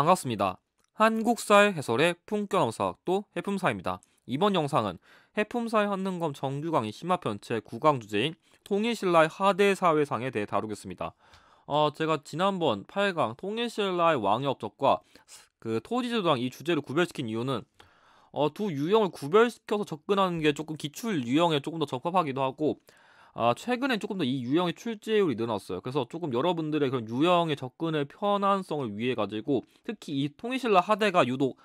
반갑습니다. 한국사의 해설의 품격넘사학도 해품사입니다. 이번 영상은 해품사의 한능검 정규 강의 심화편 제9강 주제인 통일신라의 하대 사회상에 대해 다루겠습니다. 어, 제가 지난번 8강 통일신라의 왕의 업적과 그 토지제도당 이 주제를 구별시킨 이유는 어, 두 유형을 구별시켜서 접근하는 게 조금 기출 유형에 조금 더 적합하기도 하고 아, 최근에 조금 더 이 유형의 출제율이 늘어났어요. 그래서 조금 여러분들의 그런 유형의 접근의 편안성을 위해 가지고 특히 이 통일신라 하대가 유독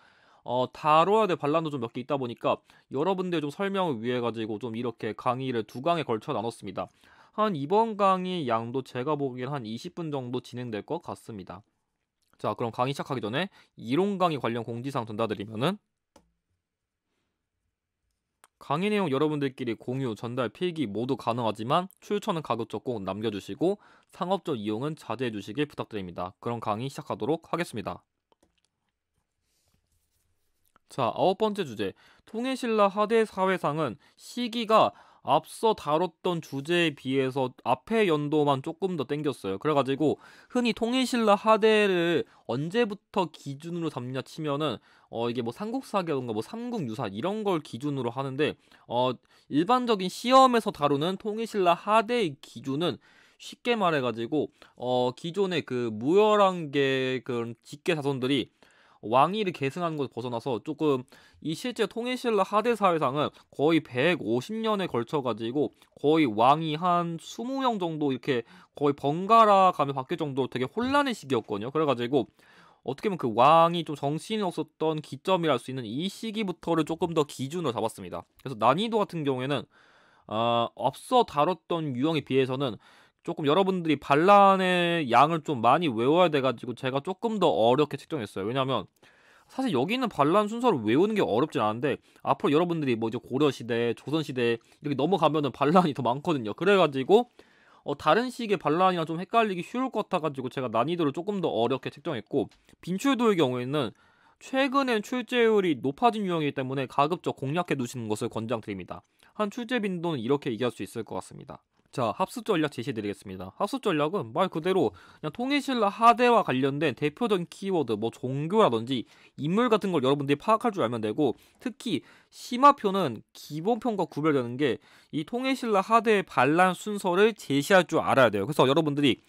어, 다뤄야 될 반란도 좀 몇 개 있다 보니까 여러분들 좀 설명을 위해 가지고 좀 이렇게 강의를 두 강에 걸쳐 나눴습니다. 한 이번 강의 양도 제가 보기엔 한 20분 정도 진행될 것 같습니다. 자, 그럼 강의 시작하기 전에 이론 강의 관련 공지사항 전달드리면은 강의 내용 여러분들끼리 공유, 전달, 필기 모두 가능하지만 출처는 가급적 꼭 남겨주시고 상업적 이용은 자제해 주시길 부탁드립니다. 그럼 강의 시작하도록 하겠습니다. 자, 아홉 번째 주제. 통일신라 하대 사회상은 시기가 앞서 다뤘던 주제에 비해서 앞에 연도만 조금 더 땡겼어요. 그래가지고 흔히 통일신라 하대를 언제부터 기준으로 삼냐 치면은 어 이게 뭐 삼국사기라던가 뭐 삼국유사 이런 걸 기준으로 하는데 어 일반적인 시험에서 다루는 통일신라 하대의 기준은 쉽게 말해가지고 어 기존의 그 무열한계 그런 직계 자손들이 왕위를 계승하는 것을 벗어나서 조금 이 실제 통일신라 하대 사회상은 거의 150년에 걸쳐 가지고 거의 왕이 한 20명 정도 이렇게 거의 번갈아 가며 바뀔 정도로 되게 혼란의 시기였거든요. 그래 가지고 어떻게 보면 그 왕이 좀 정신이 없었던 기점이랄 수 있는 이 시기부터를 조금 더 기준으로 잡았습니다. 그래서 난이도 같은 경우에는 어, 앞서 다뤘던 유형에 비해서는 조금 여러분들이 반란의 양을 좀 많이 외워야 돼가지고 제가 조금 더 어렵게 책정했어요. 왜냐하면 사실 여기는 반란 순서를 외우는 게 어렵진 않은데 앞으로 여러분들이 뭐 이제 고려 시대, 조선 시대 이렇게 넘어가면은 반란이 더 많거든요. 그래가지고 어, 다른 시기의 반란이랑 좀 헷갈리기 쉬울 것 같아가지고 제가 난이도를 조금 더 어렵게 책정했고 빈출도의 경우에는 최근엔 출제율이 높아진 유형이기 때문에 가급적 공략해 두시는 것을 권장드립니다. 한 출제 빈도는 이렇게 얘기할 수 있을 것 같습니다. 자, 합숙 전략 제시드리겠습니다. 합숙 전략은 말 그대로 그냥 통일신라 하대와 관련된 대표적인 키워드, 뭐 종교라든지 인물 같은 걸 여러분들이 파악할 줄 알면 되고, 특히 심화표는 기본편과 구별되는 게 이 통일신라 하대의 반란 순서를 제시할 줄 알아야 돼요. 그래서 여러분들이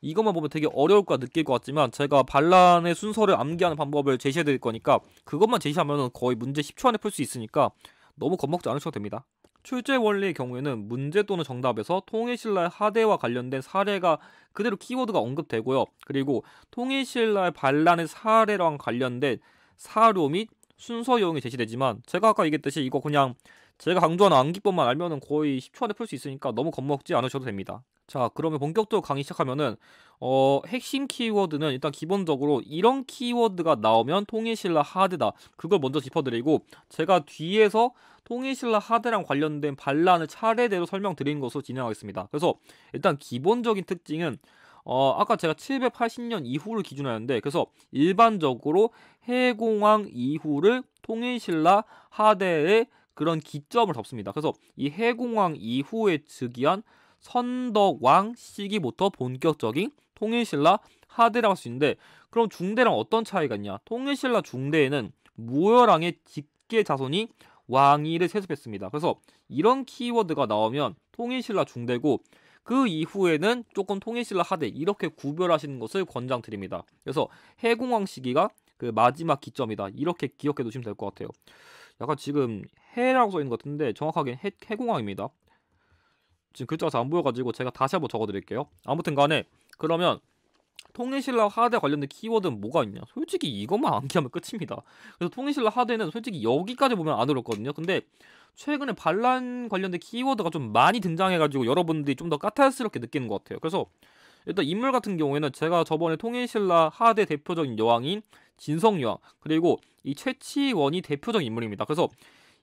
이것만 보면 되게 어려울 까 느낄 것 같지만 제가 반란의 순서를 암기하는 방법을 제시해 드릴 거니까 그것만 제시하면 거의 문제 10초 안에 풀 수 있으니까 너무 겁먹지 않으셔도 됩니다. 출제 원리의 경우에는 문제 또는 정답에서 통일신라의 하대와 관련된 사례가 그대로 키워드가 언급되고요. 그리고 통일신라의 반란의 사례랑 관련된 사료 및 순서 유형이 제시되지만 제가 아까 얘기했듯이 이거 그냥 제가 강조하는 암기법만 알면은 거의 10초 안에 풀 수 있으니까 너무 겁먹지 않으셔도 됩니다. 자, 그러면 본격적으로 강의 시작하면은 어, 핵심 키워드는 일단 기본적으로 이런 키워드가 나오면 통일신라 하대다. 그걸 먼저 짚어드리고 제가 뒤에서 통일신라 하대랑 관련된 반란을 차례대로 설명드리는 것으로 진행하겠습니다. 그래서 일단 기본적인 특징은 어, 아까 제가 780년 이후를 기준으로 하는데 그래서 일반적으로 해공왕 이후를 통일신라 하대의 그런 기점을 잡습니다. 그래서 이 해공왕 이후에 즉위한 선덕왕 시기부터 본격적인 통일신라 하대라고 할 수 있는데 그럼 중대랑 어떤 차이가 있냐? 통일신라 중대에는 무열왕의 직계 자손이 왕위를 세습했습니다. 그래서 이런 키워드가 나오면 통일신라 중대고 그 이후에는 조금 통일신라 하대 이렇게 구별하시는 것을 권장드립니다. 그래서 해공왕 시기가 그 마지막 기점이다. 이렇게 기억해 두시면 될 것 같아요. 약간 지금 해라고 써 있는 것 같은데 정확하게 해, 해공왕입니다. 지금 글자가 잘 안 보여가지고 제가 다시 한번 적어드릴게요. 아무튼 간에 그러면 통일신라 하대 관련된 키워드는 뭐가 있냐? 솔직히 이것만 암기하면 끝입니다. 그래서 통일신라 하대는 솔직히 여기까지 보면 안 어렵거든요. 근데 최근에 반란 관련된 키워드가 좀 많이 등장해가지고 여러분들이 좀 더 까탈스럽게 느끼는 것 같아요. 그래서 일단 인물 같은 경우에는 제가 저번에 통일신라 하대 대표적인 여왕인 진성여왕 그리고 이 최치원이 대표적인 인물입니다. 그래서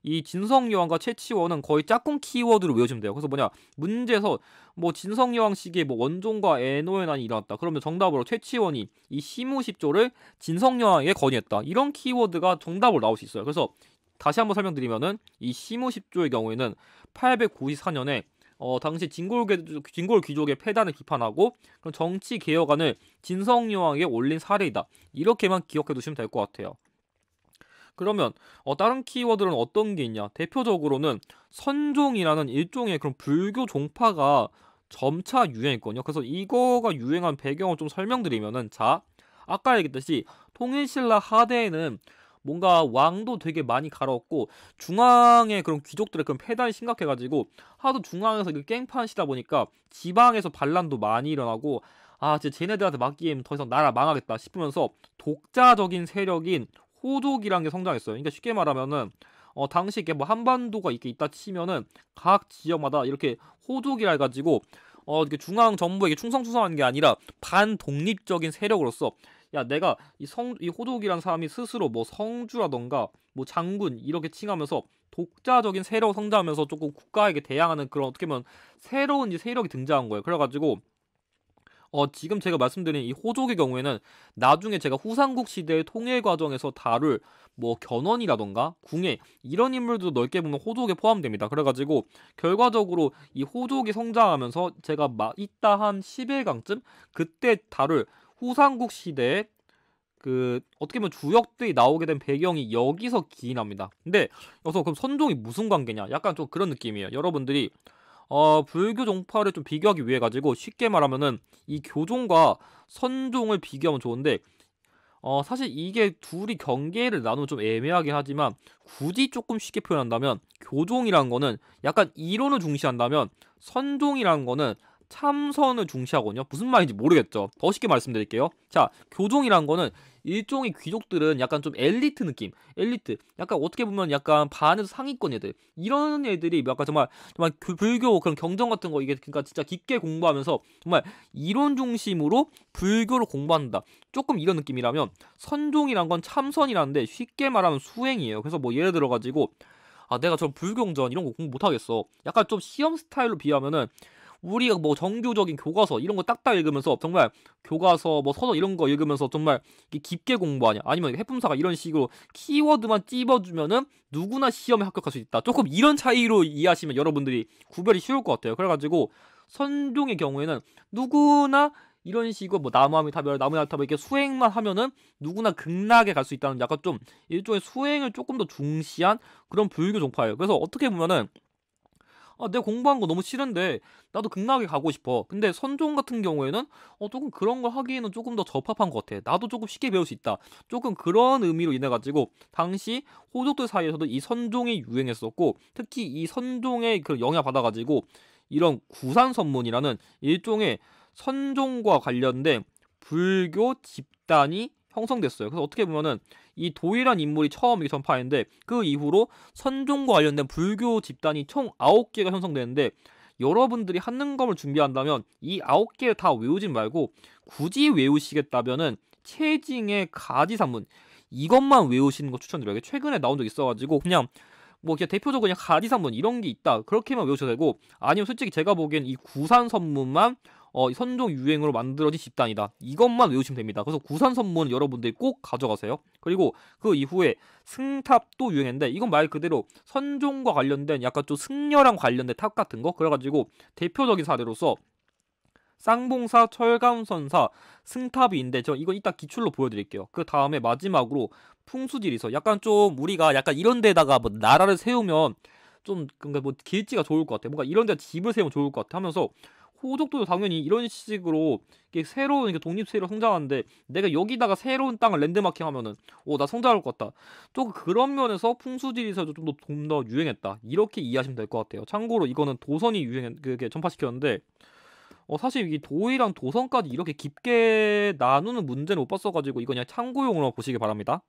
이 진성 여왕과 최치원은 거의 짝꿍 키워드로 외워주면 돼요. 그래서 뭐냐 문제에서 뭐 진성 여왕 시기에 뭐 원종과 애노의 난이 일어났다. 그러면 정답으로 최치원이 이 시무십조를 진성 여왕에게 건의했다. 이런 키워드가 정답으로 나올 수 있어요. 그래서 다시 한번 설명드리면은 이 시무십조의 경우에는 894년에 어, 당시 진골, 진골 귀족의 폐단을 비판하고 정치 개혁안을 진성여왕에 올린 사례이다. 이렇게만 기억해 두시면 될 것 같아요. 그러면 어, 다른 키워드는 어떤 게 있냐? 대표적으로는 선종이라는 일종의 그런 불교 종파가 점차 유행했거든요. 그래서 이거가 유행한 배경을 좀 설명드리면은 자 아까 얘기했듯이 통일신라 하대에는 뭔가 왕도 되게 많이 갈아엎고 중앙의 그런 귀족들의 그런 폐단이 심각해가지고 하도 중앙에서 깽판 시다 보니까 지방에서 반란도 많이 일어나고 아 진짜 쟤네들한테 맡기면 더 이상 나라 망하겠다 싶으면서 독자적인 세력인 호족이란 게 성장했어요. 그러니까 쉽게 말하면은 어 당시 이게 뭐 한반도가 이렇게 있다 치면은 각 지역마다 이렇게 호족이라 해가지고 어 이렇게 중앙 정부에게 충성충성하는 게 아니라 반독립적인 세력으로서 야 내가 이 성 이 호독이란 사람이 스스로 뭐 성주라던가 뭐 장군 이렇게 칭하면서 독자적인 세력 성장하면서 조금 국가에게 대항하는 그런 어떻게 보면 새로운 이 세력이 등장한 거예요. 그래가지고 어 지금 제가 말씀드린 이 호족의 경우에는 나중에 제가 후삼국 시대의 통일 과정에서 다룰 뭐 견훤이라던가 궁예 이런 인물도 넓게 보면 호족에 포함됩니다. 그래가지고 결과적으로 이 호족이 성장하면서 제가 막 이따 한 10일강쯤 그때 다룰 후삼국 시대에 그 어떻게 보면 주역들이 나오게 된 배경이 여기서 기인합니다. 근데 여기서 그럼 선종이 무슨 관계냐? 약간 좀 그런 느낌이에요. 여러분들이 어, 불교 종파를 좀 비교하기 위해 가지고 쉽게 말하면은 이 교종과 선종을 비교하면 좋은데 어, 사실 이게 둘이 경계를 나누면 좀 애매하긴 하지만 굳이 조금 쉽게 표현한다면 교종이라는 거는 약간 이론을 중시한다면 선종이라는 거는 참선을 중시하거든요. 무슨 말인지 모르겠죠. 더 쉽게 말씀드릴게요. 자, 교종이란 거는 일종의 귀족들은 약간 좀 엘리트 느낌, 엘리트, 약간 어떻게 보면 약간 반에서 상위권 애들 이런 애들이 약간 정말 정말 그 불교 그런 경전 같은 거 이게 그러니까 진짜 깊게 공부하면서 정말 이론 중심으로 불교를 공부한다. 조금 이런 느낌이라면 선종이란 건 참선이라는데 쉽게 말하면 수행이에요. 그래서 뭐 예를 들어 가지고 아 내가 저 불경전 이런 거 공부 못 하겠어. 약간 좀 시험 스타일로 비하면은 우리가 뭐 정규적인 교과서 이런 거 딱딱 읽으면서 정말 교과서 뭐 서적 이런 거 읽으면서 정말 깊게 공부하냐? 아니면 해품사가 이런 식으로 키워드만 찝어주면은 누구나 시험에 합격할 수 있다. 조금 이런 차이로 이해하시면 여러분들이 구별이 쉬울 것 같아요. 그래가지고 선종의 경우에는 누구나 이런 식으로 뭐 나무함이 타별 나무함이 타별 이렇게 수행만 하면은 누구나 극락에 갈 수 있다는 약간 좀 일종의 수행을 조금 더 중시한 그런 불교 종파예요. 그래서 어떻게 보면은 아, 내가 공부한 거 너무 싫은데 나도 극락에 가고 싶어. 근데 선종 같은 경우에는 어, 조금 그런 걸 하기에는 조금 더 적합한 것 같아. 나도 조금 쉽게 배울 수 있다. 조금 그런 의미로 인해 가지고 당시 호족들 사이에서도 이 선종이 유행했었고 특히 이 선종의 그 영향 받아가지고 이런 구산 선문이라는 일종의 선종과 관련된 불교 집단이 형성됐어요. 그래서 어떻게 보면은 이 도이란 인물이 처음 이 전파했는데 그 이후로 선종과 관련된 불교 집단이 총 9개가 형성되는데 여러분들이 한능검을 준비한다면 이 9개를 다 외우진 말고 굳이 외우시겠다면은 체징의 가지산문 이것만 외우시는 거 추천드려요. 최근에 나온 적 있어가지고 그냥 뭐 그냥 대표적으로 그냥 가지산문 이런 게 있다 그렇게만 외우셔도 되고 아니면 솔직히 제가 보기엔 이 구산선문만 어, 선종 유행으로 만들어진 집단이다. 이것만 외우시면 됩니다. 그래서 구산 선문 여러분들이 꼭 가져가세요. 그리고 그 이후에 승탑도 유행했는데 이건 말 그대로 선종과 관련된 약간 좀 승려랑 관련된 탑 같은 거 그래가지고 대표적인 사례로서 쌍봉사, 철감선사, 승탑이인데 저 이거 이따 기출로 보여드릴게요. 그 다음에 마지막으로 풍수지리서 약간 좀 우리가 약간 이런 데다가 뭐 나라를 세우면 좀 그러니까 뭐 길지가 좋을 것 같아. 뭔가 이런 데 집을 세우면 좋을 것 같아 하면서 호족도 당연히 이런 식으로 새로운 독립 세력 성장하는데 내가 여기다가 새로운 땅을 랜드마킹 하면은 오 나 성장할 것 같다. 또 그런 면에서 풍수지리에서도 좀 더 좀 더 유행했다. 이렇게 이해하시면 될 것 같아요. 참고로 이거는 도선이 유행 그게 전파시켰는데 어, 사실 이 도이랑 도선까지 이렇게 깊게 나누는 문제는 못 봤어가지고 이거 그냥 참고용으로 보시기 바랍니다.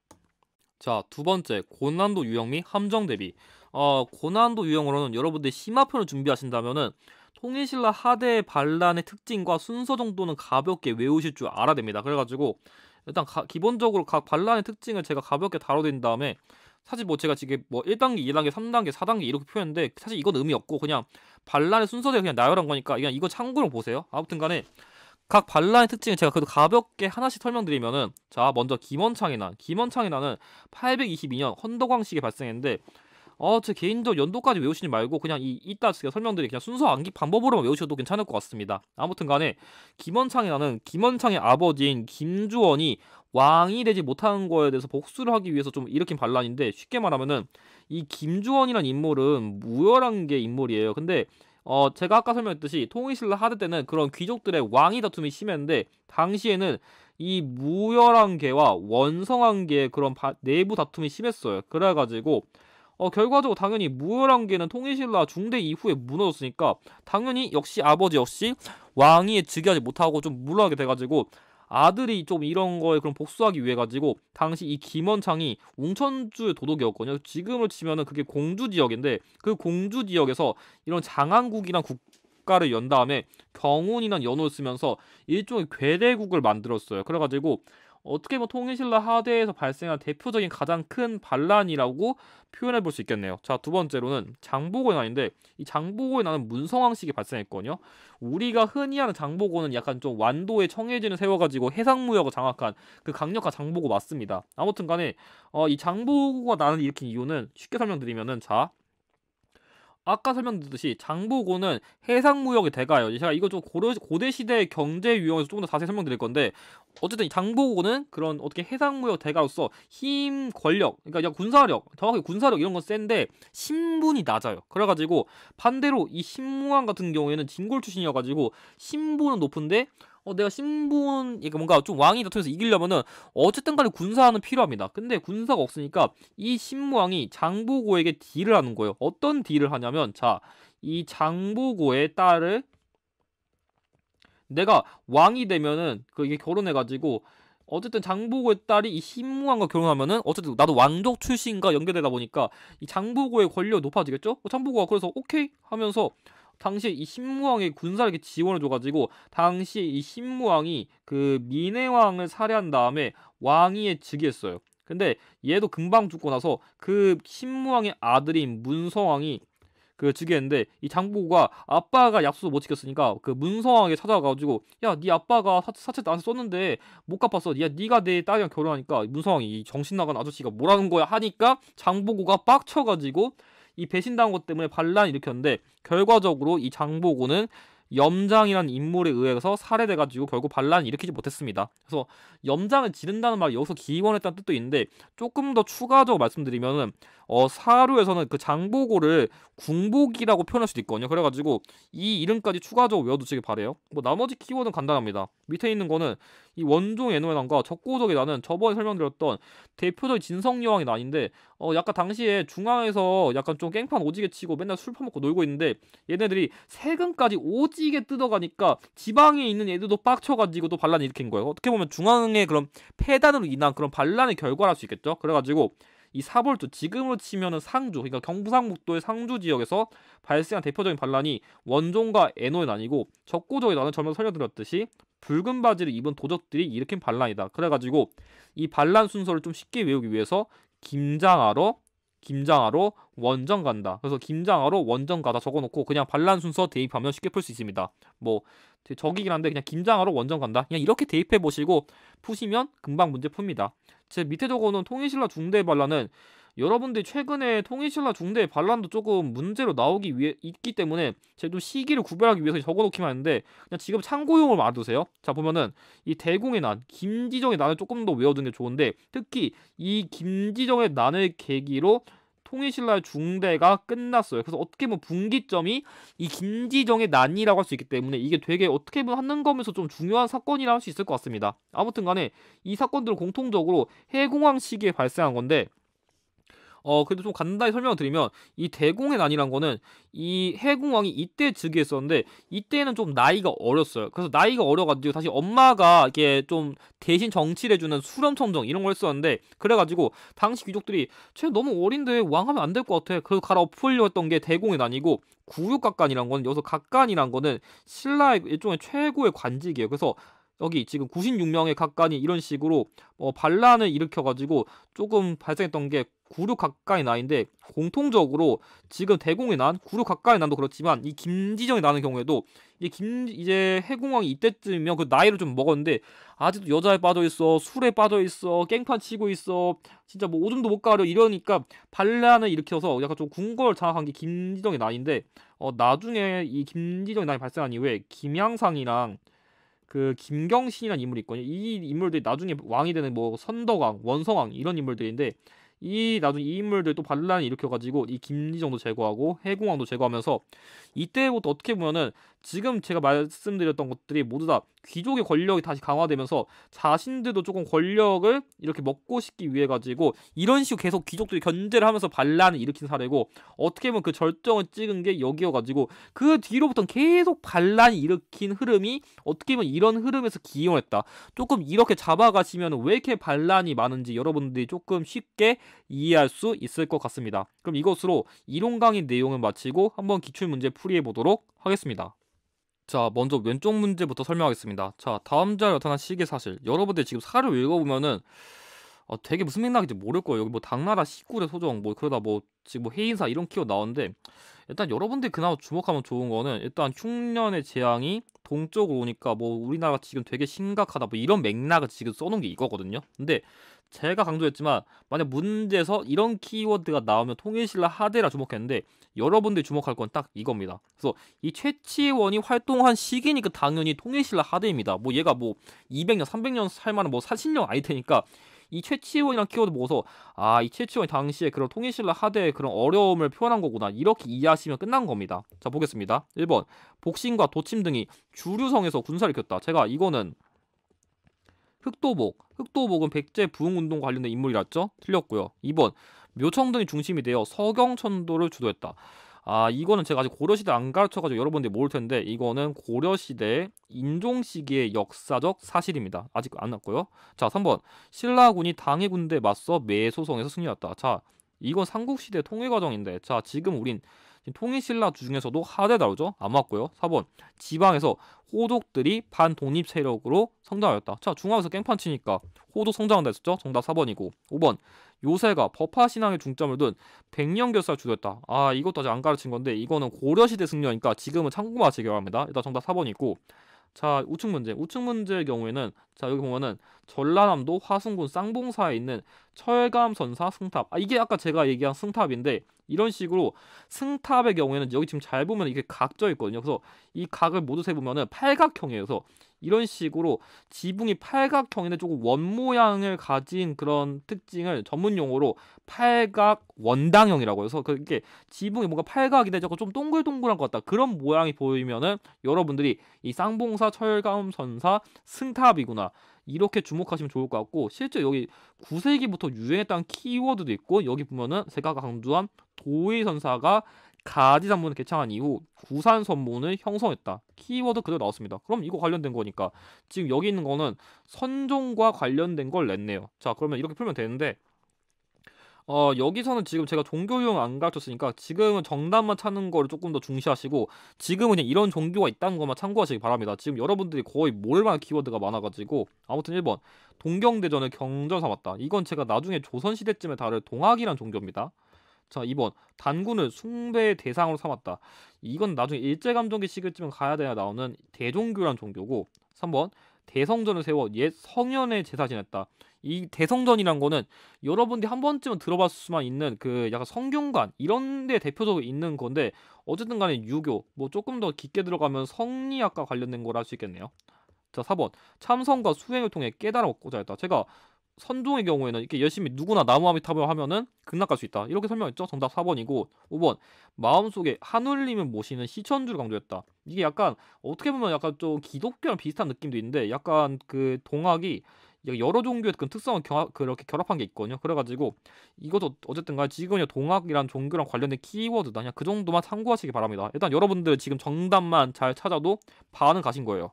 자, 두 번째, 고난도 유형 및 함정 대비. 어, 고난도 유형으로는 여러분들 심화편을 준비하신다면은 통일신라 하대 반란의 특징과 순서 정도는 가볍게 외우실 줄 알아야 됩니다. 그래가지고 일단 가, 기본적으로 각 반란의 특징을 제가 가볍게 다뤄드린 다음에 사실 뭐 제가 지금 뭐 1단계, 2단계, 3단계, 4단계 이렇게 표현했는데 사실 이건 의미 없고 그냥 반란의 순서대로 그냥 나열한 거니까 그냥 이거 참고로 보세요. 아무튼 간에 각 반란의 특징을 제가 그래도 가볍게 하나씩 설명드리면은 자 먼저 김원창이 난 김원창이 나는 822년 헌덕왕 시기에 발생했는데 어, 제 개인적 연도까지 외우시지 말고 그냥 이 이따 제가 설명드린 그냥 순서 암기 방법으로만 외우셔도 괜찮을 것 같습니다. 아무튼 간에 김원창이라는 김원창의 아버지인 김주원이 왕이 되지 못한 거에 대해서 복수를 하기 위해서 좀 일으킨 반란인데 쉽게 말하면은 이 김주원이란 인물은 무열한 게 인물이에요. 근데 어 제가 아까 설명했듯이 통일신라 하드 때는 그런 귀족들의 왕이 다툼이 심했는데 당시에는 이 무열한 계와 원성한 계의 그런 바, 내부 다툼이 심했어요. 그래가지고 어, 결과적으로 당연히 무열한계는 통일신라 중대 이후에 무너졌으니까 당연히 역시 아버지 역시 왕위에 즉위하지 못하고 좀 물러나게 돼가지고 아들이 좀 이런 거에 그런 복수하기 위해 가지고 당시 이 김원창이 웅천주의 도독이었거든요. 지금을 치면은 그게 공주 지역인데 그 공주 지역에서 이런 장안국이란 국가를 연 다음에 경운이란 연호를 쓰면서 일종의 괴대국을 만들었어요. 그래가지고 어떻게 보면 통일신라 하대에서 발생한 대표적인 가장 큰 반란이라고 표현해 볼 수 있겠네요. 자, 두 번째로는 장보고의 난인데 이 장보고의 난은 문성왕식이 발생했거든요. 우리가 흔히 하는 장보고는 약간 좀 완도에 청해진을 세워가지고 해상무역을 장악한 그 강력한 장보고 맞습니다. 아무튼 간에 어, 이 장보고가 나는 일으킨 이유는 쉽게 설명드리면은 자 아까 설명드렸듯이 장보고는 해상무역의 대가예요. 제가 이거 좀 고대 시대의 경제 유형에서 조금 더 자세히 설명드릴 건데 어쨌든 장보고는 그런 어떻게 해상무역 대가로서 힘, 권력, 그러니까 군사력, 정확히 군사력 이런 건 센데 신분이 낮아요. 그래가지고 반대로 이 신무왕 같은 경우에는 진골 출신이어가지고 신분은 높은데 어, 내가 신분, 이게 뭔가 좀 왕이 다투면서 이기려면은 어쨌든 간에 군사는 필요합니다. 근데 군사가 없으니까 이 신무왕이 장보고에게 딜을 하는 거예요. 어떤 딜을 하냐면, 자, 이 장보고의 딸을 내가 왕이 되면은 그 이게 결혼해가지고 어쨌든 장보고의 딸이 이 신무왕과 결혼하면은 어쨌든 나도 왕족 출신과 연결되다 보니까 이 장보고의 권력이 높아지겠죠? 어, 장보고가 그래서 오케이 하면서 당시에 이 신무왕의 군사에게 지원을 줘가지고 당시에 이 신무왕이 그 민해왕을 살해한 다음에 왕위에 즉위했어요. 근데 얘도 금방 죽고 나서 그 신무왕의 아들인 문성왕이 그 즉위했는데 이 장보고가 아빠가 약속을 못 지켰으니까 그 문성왕에게 찾아가가지고 야 네 아빠가 사, 채 나한테 썼는데 못 갚았어 야 네가 내 딸이랑 결혼하니까 문성왕이 정신 나간 아저씨가 뭐라는 거야 하니까 장보고가 빡쳐가지고 이 배신당한 것 때문에 반란을 일으켰는데 결과적으로 이 장보고는 염장이라는 인물에 의해서 살해돼가지고 결국 반란을 일으키지 못했습니다. 그래서 염장을 지른다는 말이 여기서 기원했다는 뜻도 있는데 조금 더 추가적으로 말씀드리면은 어, 사료에서는 그 장보고를 궁복이라고 표현할 수도 있거든요. 그래가지고 이 이름까지 추가적으로 외워두시길 바래요. 뭐 나머지 키워드는 간단합니다. 밑에 있는 거는 이 원종 애노에난과 적고적의 난은 저번에 설명드렸던 대표적인 진성 여왕의 난인데 어 약간 당시에 중앙에서 약간 좀 깽판 오지게 치고 맨날 술 퍼먹고 놀고 있는데 얘네들이 세금까지 오지게 뜯어가니까 지방에 있는 애들도 빡쳐가지고 또 반란을 일으킨 거예요. 어떻게 보면 중앙의 그런 폐단으로 인한 그런 반란의 결과를 할수 있겠죠. 그래가지고 이 사벌주 지금으로 치면은 상주 그러니까 경부상북도의 상주 지역에서 발생한 대표적인 반란이 원종과 애노의 난이고 적고적의 난은 전에 설명드렸듯이 붉은 바지를 입은 도적들이 일으킨 반란이다. 그래가지고 이 반란 순서를 좀 쉽게 외우기 위해서 김장하러 김장하러 원정 간다. 그래서 김장하러 원정 가다 적어놓고 그냥 반란 순서 대입하면 쉽게 풀 수 있습니다. 뭐 적이긴 한데 그냥 김장하러 원정 간다. 그냥 이렇게 대입해 보시고 푸시면 금방 문제 풉니다. 제 밑에 적어놓은 통일신라 중대 반란은 여러분들이 최근에 통일신라 중대 반란도 조금 문제로 나오기 위해 있기 때문에 좀 시기를 구별하기 위해서 적어놓기만 했는데 그냥 지금 참고용을 알아두세요. 자 보면은 이 대공의 난, 김지정의 난을 조금 더 외워두는 게 좋은데 특히 이 김지정의 난을 계기로 통일신라 중대가 끝났어요. 그래서 어떻게 보면 분기점이 이 김지정의 난이라고 할 수 있기 때문에 이게 되게 어떻게 보면 한는 검에서 좀 중요한 사건이라 할 수 있을 것 같습니다. 아무튼 간에 이 사건들은 공통적으로 해공황 시기에 발생한 건데 어 그래도 좀 간단히 설명을 드리면 이 대공의 난이란 거는 이 해공왕이 이때 즉위했었는데 이때는 좀 나이가 어렸어요. 그래서 나이가 어려가지고 사실 엄마가 이게 좀 대신 정치를 해주는 수렴청정 이런 걸 했었는데 그래가지고 당시 귀족들이 쟤 너무 어린데 왕하면 안 될 것 같아. 그래서 갈아엎으려 했던 게 대공의 난이고 구육각간이란 거는 여기서 각간이란 거는 신라의 일종의 최고의 관직이에요. 그래서 여기 지금 96명의 각간이 이런 식으로 어, 반란을 일으켜가지고 조금 발생했던 게 96 가까이 나인데 공통적으로 지금 대공에 난96 가까이 난도 그렇지만 이 김지정이 나는 경우에도 이제 김 이제 해공왕이 이때쯤이면 그 나이를 좀 먹었는데 아직도 여자에 빠져 있어 술에 빠져 있어 깽판 치고 있어 진짜 뭐 오줌도 못 가려 이러니까 반란을 일으켜서 약간 좀 궁궐 장악한 게 김지정의 나이인데 어 나중에 이 김지정의 나이 발생한 이후에 김양상이랑 그 김경신이라는 인물이 있거든요. 이 인물들이 나중에 왕이 되는 뭐 선덕왕, 원성왕 이런 인물들인데 이 나중에 이 인물들도 반란을 일으켜가지고 이 김리정도 제거하고 해공왕도 제거하면서 이때부터 어떻게 보면은 지금 제가 말씀드렸던 것들이 모두 다 귀족의 권력이 다시 강화되면서 자신들도 조금 권력을 이렇게 먹고 싶기 위해 가지고 이런 식으로 계속 귀족들이 견제를 하면서 반란을 일으킨 사례고 어떻게 보면 그 절정을 찍은 게 여기여 가지고 그 뒤로부터는 계속 반란이 일으킨 흐름이 어떻게 보면 이런 흐름에서 기용했다. 조금 이렇게 잡아가시면 왜 이렇게 반란이 많은지 여러분들이 조금 쉽게 이해할 수 있을 것 같습니다. 그럼 이것으로 이론 강의 내용을 마치고 한번 기출 문제 풀이해 보도록 하겠습니다. 자, 먼저 왼쪽 문제부터 설명하겠습니다. 자, 다음 자 나타난 시계 사실. 여러분들 지금 사를 읽어보면은 어, 되게 무슨 맥락인지 모를 거예요. 여기 뭐 당나라 시골의 소정, 뭐 그러다 뭐 지금 뭐 해인사 이런 키워 나오는데 일단 여러분들이 그나마 주목하면 좋은 거는 일단 흉년의 재앙이 동쪽으로 오니까 뭐 우리나라가 지금 되게 심각하다 뭐 이런 맥락을 지금 써놓은 게 이거거든요. 근데 제가 강조했지만 만약 문제에서 이런 키워드가 나오면 통일신라 하대라 주목했는데 여러분들이 주목할 건 딱 이겁니다. 그래서 이 최치원이 활동한 시기니까 당연히 통일신라 하대입니다. 뭐 얘가 뭐 200년, 300년 살 만한 뭐 사신령 아닐 테니까 이 최치원이란 키워드 보고서 아 이 최치원이 당시에 그런 통일신라 하대의 그런 어려움을 표현한 거구나 이렇게 이해하시면 끝난 겁니다. 자 보겠습니다. 1번 복신과 도침 등이 주류성에서 군사를 켰다. 제가 이거는 흑도복. 흑도복은 백제 부흥운동 관련된 인물이랐죠? 틀렸고요. 2번 묘청 등이 중심이 되어 서경천도를 주도했다. 아 이거는 제가 아직 고려시대 안 가르쳐가지고 여러분들이 모를 텐데 이거는 고려시대 인종 시기의 역사적 사실입니다. 아직 안 났고요. 자 3번 신라군이 당해 군대 맞서 매소성에서 승리했다. 자 이건 삼국시대 통일 과정인데 자 지금 우린 통일신라 중에서도 하대 다루죠. 안 맞고요. 4번 지방에서 호족들이 반독립 세력으로 성장하였다. 자 중앙에서 깽판 치니까 호족 성장한다 했었죠. 정답 4번이고 5번 요새가 법화 신앙에 중점을 둔 백년결사를 주도했다. 아 이것도 아직 안 가르친 건데 이거는 고려시대 승려니까 지금은 참고하시기 바랍니다. 일단 정답 4번이고 자 우측 문제 우측 문제의 경우에는 자 여기 보면은 전라남도 화순군 쌍봉사에 있는 철감선사 승탑 아 이게 아까 제가 얘기한 승탑인데 이런 식으로 승탑의 경우에는 여기 지금 잘 보면 이게 각져 있거든요. 그래서 이 각을 모두 세 보면은 팔각형이에요. 그래서 이런 식으로 지붕이 팔각형인데 조금 원 모양을 가진 그런 특징을 전문 용어로 팔각 원당형이라고 해서 그게 지붕이 뭔가 팔각인데 조금 좀 동글동글한 것 같다. 그런 모양이 보이면은 여러분들이 이 쌍봉사 철감선사 승탑이구나. 이렇게 주목하시면 좋을 것 같고 실제 여기 9세기부터 유행했던 키워드도 있고 여기 보면은 제가 강조한 도의선사가 가지산문을 개창한 이후 구산선문을 형성했다. 키워드 그대로 나왔습니다. 그럼 이거 관련된 거니까 지금 여기 있는 거는 선종과 관련된 걸 냈네요. 자 그러면 이렇게 풀면 되는데 어, 여기서는 지금 제가 종교 유형 안 가르쳤으니까 지금은 정답만 찾는 거를 조금 더 중시하시고 지금은 그냥 이런 종교가 있다는 것만 참고하시기 바랍니다. 지금 여러분들이 거의 모를만한 키워드가 많아가지고 아무튼 1번 동경대전을 경전 삼았다. 이건 제가 나중에 조선시대쯤에 다룰 동학이란 종교입니다. 자 2번 단군을 숭배의 대상으로 삼았다. 이건 나중에 일제감정기 시기쯤 가야 돼야 나오는 대종교란 종교고 3번 대성전을 세워 옛 성현의 제사 지냈다. 이 대성전이란 거는 여러분들이 한 번쯤은 들어봤을 수만 있는 그 약간 성균관 이런 데 대표적으로 있는 건데 어쨌든 간에 유교 뭐 조금 더 깊게 들어가면 성리학과 관련된 거라 할 수 있겠네요. 자 4번 참선과 수행을 통해 깨달아 얻고자 했다. 제가 선종의 경우에는 이렇게 열심히 누구나 나무아미타불 하면은 극락갈 수 있다. 이렇게 설명했죠. 정답 4번이고 5번 마음속에 하늘님을 모시는 시천주를 강조했다. 이게 약간 어떻게 보면 약간 좀 기독교랑 비슷한 느낌도 있는데 약간 그 동학이 여러 종교의 그 특성을 경합, 그렇게 결합한 게 있거든요. 그래가지고 이것도 어쨌든 간에 지금 동학이란 종교랑 관련된 키워드다. 그냥 그 정도만 참고하시기 바랍니다. 일단 여러분들 지금 정답만 잘 찾아도 반은 가신 거예요.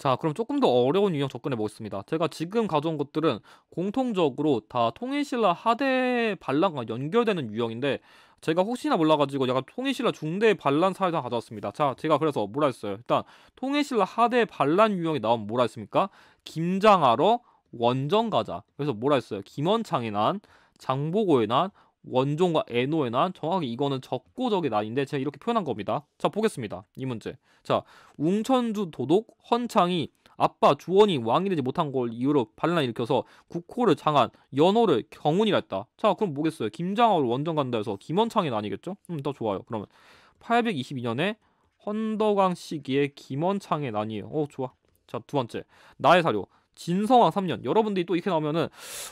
자, 그럼 조금 더 어려운 유형 접근해 보겠습니다. 제가 지금 가져온 것들은 공통적으로 다 통일신라 하대 반란과 연결되는 유형인데 제가 혹시나 몰라가지고 약간 통일신라 중대 반란 사회상 가져왔습니다. 자, 제가 그래서 뭐라 했어요? 일단 통일신라 하대 반란 유형이 나오면 뭐라 했습니까? 김장하러 원정 가자. 그래서 뭐라 했어요? 김원창의 난, 장보고의 난, 원종과 애노의 난 정확히 이거는 적고적의 난인데 제가 이렇게 표현한 겁니다. 자 보겠습니다. 이 문제. 자 웅천주 도독 헌창이 아빠 주원이 왕이 되지 못한 걸 이유로 반란 일으켜서 국호를 장한 연호를 경운이라 했다. 자 그럼 뭐겠어요? 김장하로 원정 간다 해서 김원창이 난이겠죠? 음 더 좋아요. 그러면 822년에 헌덕왕 시기에 김원창의 난이에요. 어 좋아. 자 두 번째 나의 사료. 진성왕 3년. 여러분들이 또 이렇게 나오면은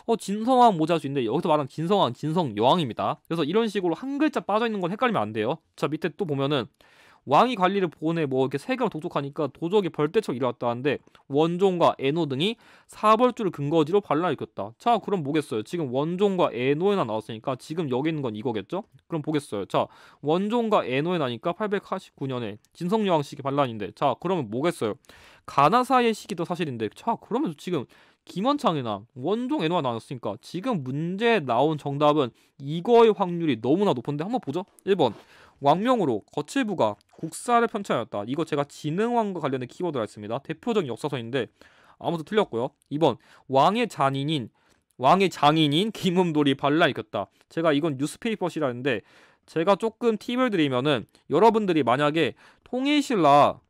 어 진성왕 있는데 여기서 말하는 진성왕 진성 여왕입니다. 그래서 이런 식으로 한 글자 빠져 있는 건 헷갈리면 안 돼요. 자 밑에 또 보면은 왕이 관리를 보내 뭐 이렇게 세금을 독촉하니까 도적이 벌떼처럼 일어났다는데 원종과 애노 등이 사벌주를 근거지로 반란을 일으켰다. 자 그럼 뭐겠어요? 지금 원종과 애노에나 나왔으니까 지금 여기 있는 건 이거겠죠? 그럼 보겠어요. 자 원종과 애노에 나니까 889년에 진성여왕 시기 반란인데 자 그러면 뭐겠어요? 가나사의 시기도 사실인데 자 그러면 지금 김원창이나 원종 애노가 나왔으니까 지금 문제에 나온 정답은 이거의 확률이 너무나 높은데 한번 보죠. 1번 왕명으로 거칠부가 국사를 편찬하였다. 이거 제가 진흥왕과 관련된 키워드를 했습니다. 대표적인 역사서인데 아무도 틀렸고요. 2번 왕의 잔인인 왕의 장인인 김음돌이 반란 일으켰다. 제가 이건 뉴스페이퍼시라는데 제가 조금 팁을 드리면은 여러분들이 만약에 통일신라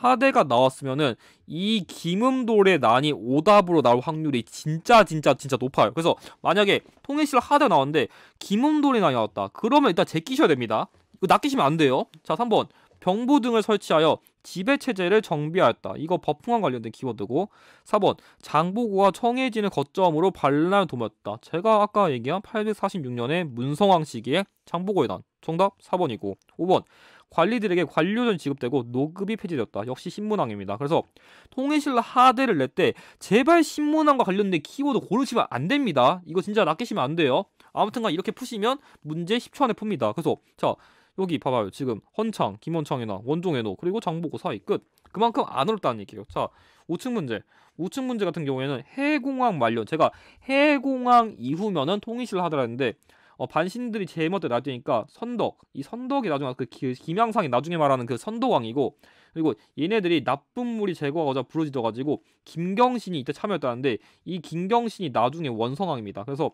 하대가 나왔으면은 이 김음돌의 난이 오답으로 나올 확률이 진짜 진짜 진짜 높아요. 그래서 만약에 통일실 하대가 나왔는데 김음돌의 난이 나왔다. 그러면 일단 제끼셔야 됩니다. 이거 낚이시면 안 돼요. 자, 3번. 병부 등을 설치하여 지배 체제를 정비하였다. 이거 법풍안 관련된 키워드고 4번 장보고와 청해진을 거점으로 반란을 도모했다. 제가 아까 얘기한 846년에 문성왕 시기에 장보고의 난 정답 4번이고 5번 관리들에게 관료전 지급되고 노급이 폐지되었다. 역시 신문왕입니다. 그래서 통일신라 하대를 낼 때 제발 신문왕과 관련된 키워드 고르시면 안 됩니다. 이거 진짜 낚이시면 안 돼요. 아무튼간 이렇게 푸시면 문제 10초 안에 풉니다. 그래서 자 여기 봐봐요. 지금 헌창, 김원창이나 원종애노 그리고 장보고 사이 끝. 그만큼 안 어렵다는 얘기예요. 자 5층 문제. 5층 문제 같은 경우에는 해공왕 말년. 제가 해공왕 이후면은 통일신라 하대라 했는데 어, 반신들이 제멋대로 놔두니까 선덕 이 선덕이 나중에 그 기, 김양상이 나중에 말하는 그 선덕왕이고 그리고 얘네들이 나쁜 물이 제거하고자 부르짖어 가지고 김경신이 이때 참여했다는데 이 김경신이 나중에 원성왕입니다. 그래서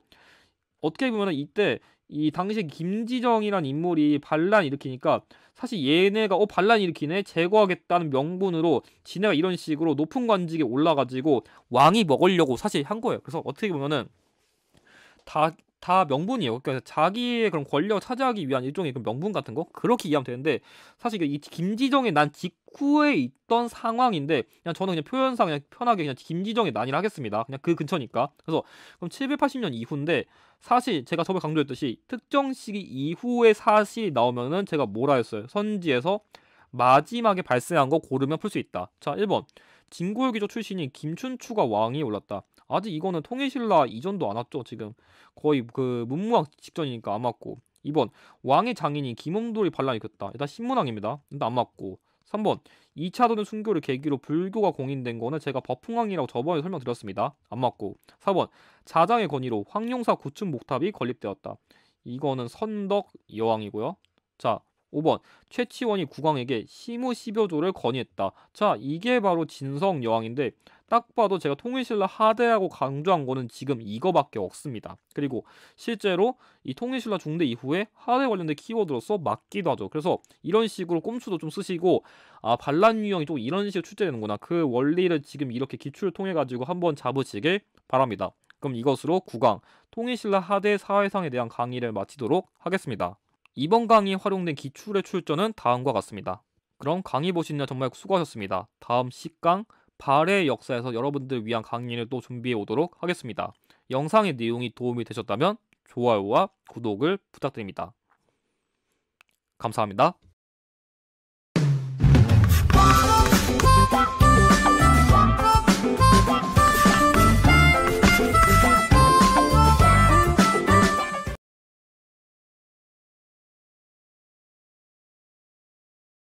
어떻게 보면 이때 이 당시 김지정이란 인물이 반란 일으키니까 사실 얘네가 어 반란 일으키네 제거하겠다는 명분으로 지네가 이런 식으로 높은 관직에 올라가지고 왕이 먹으려고 사실 한 거예요. 그래서 어떻게 보면은 다 다 명분이에요. 그러니까 자기의 그런 권력을 차지하기 위한 일종의 그 명분 같은 거 그렇게 이해하면 되는데 사실 이 김지정의 난 직후에 있던 상황인데 그냥 저는 그냥 표현상 그냥 편하게 그냥 김지정의 난이라 하겠습니다. 그냥 그 근처니까. 그래서 그럼 780년 이후인데 사실 제가 저번에 강조했듯이 특정 시기 이후에 사실이 나오면은 제가 뭐라 했어요. 선지에서 마지막에 발생한 거 고르면 풀 수 있다. 자, 1번. 진고일기조 출신인 김춘추가 왕이 올랐다. 아직 이거는 통일신라 이전도 안 왔죠. 지금 거의 그 문무왕 직전이니까 안 맞고 2번 왕의 장인이 김홍돌이 반란이 일으켰다. 일단 신문왕입니다. 일단 안 맞고 3번 2차 도전 순교를 계기로 불교가 공인된 거는 제가 법풍왕이라고 저번에 설명드렸습니다. 안 맞고 4번 자장의 건의로 황룡사 구춘 목탑이 건립되었다. 이거는 선덕 여왕이고요. 자 5번 최치원이 국왕에게 시무 10여조를 건의했다. 자 이게 바로 진성 여왕인데 딱 봐도 제가 통일신라 하대하고 강조한 거는 지금 이거밖에 없습니다. 그리고 실제로 이 통일신라 중대 이후에 하대 관련된 키워드로서 맞기도 하죠. 그래서 이런 식으로 꼼수도 좀 쓰시고 아 반란 유형이 좀 이런 식으로 출제되는구나. 그 원리를 지금 이렇게 기출을 통해 가지고 한번 잡으시길 바랍니다. 그럼 이것으로 구강 통일신라 하대 사회상에 대한 강의를 마치도록 하겠습니다. 이번 강의에 활용된 기출의 출전은 다음과 같습니다. 그럼 강의 보시느라 정말 수고하셨습니다. 다음 10강 발의 역사에서 여러분들 위한 강의를 또 준비해 오도록 하겠습니다. 영상의 내용이 도움이 되셨다면 좋아요와 구독을 부탁드립니다. 감사합니다.